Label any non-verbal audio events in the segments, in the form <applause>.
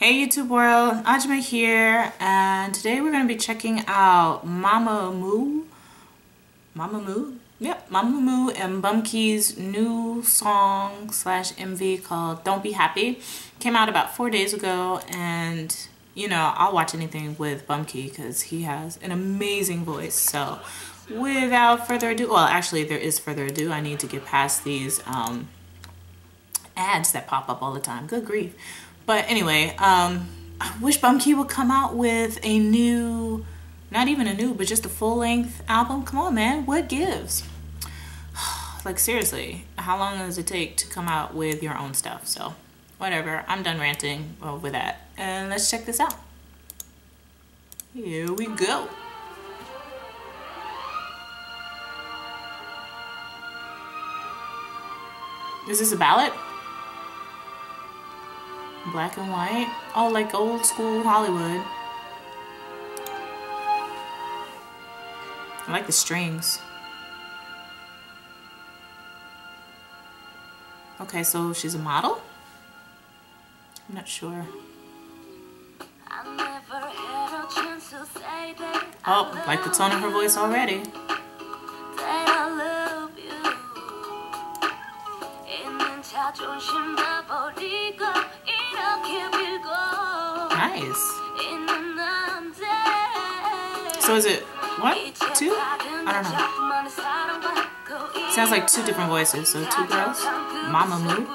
Hey YouTube world, Ajummah here, and today we're going to be checking out Mama Mamamoo. Mama Moo? Yep, Mama Mamamoo and Bumkey's new song slash MV called Don't Be Happy. Came out about four days ago, and you know, I'll watch anything with Bumkey because he has an amazing voice. So without further ado, well actually there is further ado, I need to get past these um, ads that pop up all the time. Good grief. But anyway, um, I wish Bumkey would come out with a new, not even a new, but just a full length album. Come on, man, what gives? <sighs> like seriously, how long does it take to come out with your own stuff? So whatever, I'm done ranting over that. And let's check this out. Here we go. Is this a ballad? Black and white. Oh, like old school Hollywood. I like the strings. Okay, so she's a model? I'm not sure. Oh, like the tone of her voice already. Nice. So is it, what, two? I don't know. Sounds like two different voices, so two girls. Mamamoo.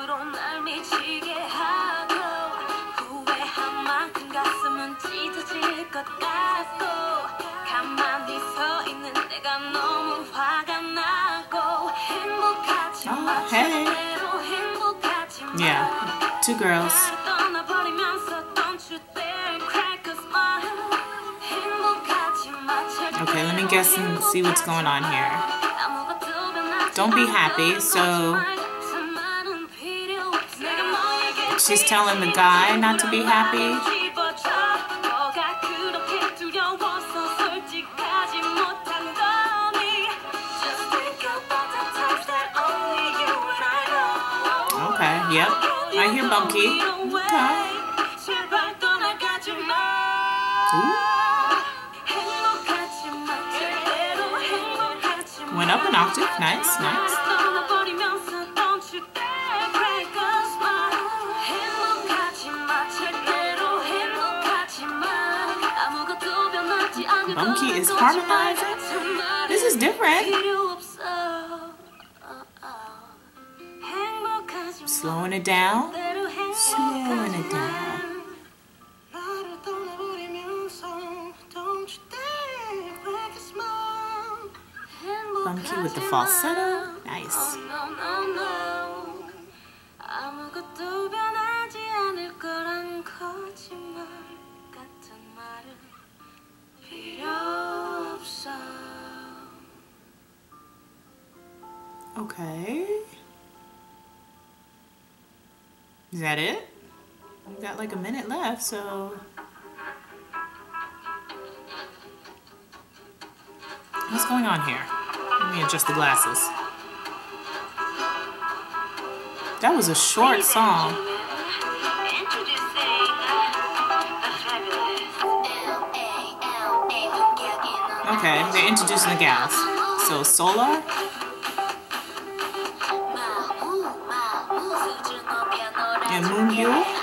Oh, hey. Yeah, two girls. Okay, let me guess and see what's going on here. Don't be happy, so she's telling the guy not to be happy. Okay, yep. I hear Bumkey. Okay. Ooh. An octave. Nice, nice. Bumkey is harmonizing. This is different. Slowing it down. Slowing it down. Bumkey with the falsetto. Nice. Okay. Is that it? We've got like a minute left, so... What's going on here? Let me adjust the glasses. That was a short song. Okay, they're introducing the gals. So Solar. And. Okay.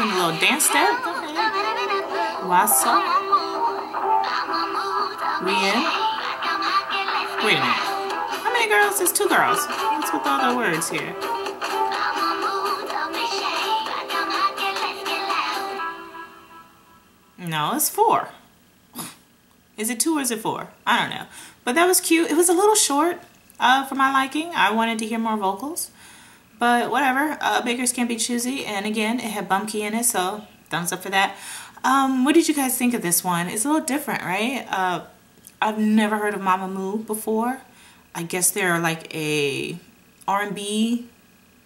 Doing a little dance step. Hwasa. Rian. Wait a minute. How many girls? There's two girls. What's with all the words here? No, it's four. Is it two or is it four? I don't know. But that was cute. It was a little short uh, for my liking. I wanted to hear more vocals. But whatever. Uh, Bakers can't be choosy. And again, it had Bumkey in it, so thumbs up for that. Um, what did you guys think of this one? It's a little different, right? Uh, I've never heard of Mamamoo before. I guess they're like a R&B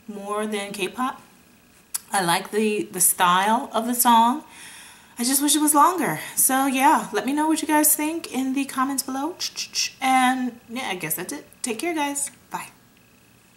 more than K-pop. I like the, the style of the song. I just wish it was longer. So yeah, let me know what you guys think in the comments below. And yeah, I guess that's it. Take care, guys. Bye.